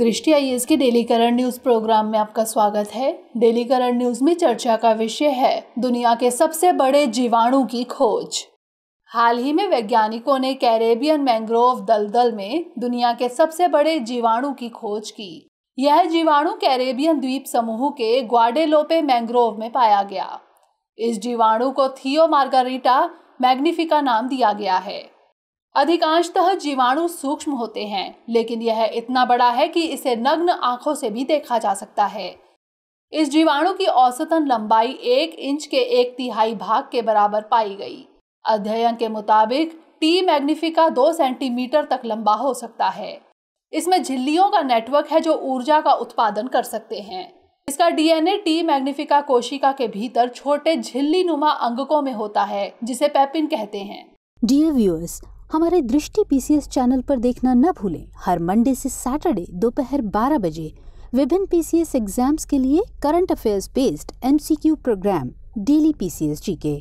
दृष्टि आई के daily current news programme में आपका स्वागत है। डेली करंट न्यूज़ में चर्चा का विषय है दुनिया के सबसे बड़े जीवाणु की खोज। हाल ही में वैज्ञानिकों ने कैरेबियन मैंग्रोव दलदल में दुनिया के सबसे बड़े जीवाणु की खोज की। यह जीवाणु कैरेबियन द्वीप समूह के ग्वाडेलोपे मैंग्रोव में पाया गया। इस जीवाणु को थियो मार्गारीटा मैग्निफिका नाम दिया गया है। अधिकांशतः जीवाणु सूक्ष्म होते हैं, लेकिन यह इतना बड़ा है कि इसे नग्न आँखों से भी देखा जा सकता है। इस जीवाणु की औसतन लंबाई एक इंच के एक तिहाई भाग के बराबर पाई गई। अध्ययन के मुताबिक टी मैग्निफिका दो सेंटीमीटर तक लंबा हो सकता है। इसमें झिल्लियों का नेटवर्क है जो ऊर्जा का उत्पादन कर सकते हैं। इसका डीएनए टी मैग्निफिका कोशिका के भीतर छोटे झिल्ली नुमा अंगकों में होता है, जिसे पैपिन कहते हैं। डियर व्यूअर्स हमारे दृष्टि पीसीएस चैनल पर देखना न भूलें। हर मंडे से सैटरडे दोपहर 12 बजे, विभिन्न पीसीएस एग्ज़ाम्स के लिए current affairs based MCQ program daily PCS GK